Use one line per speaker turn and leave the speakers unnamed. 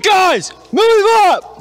Guys, move up!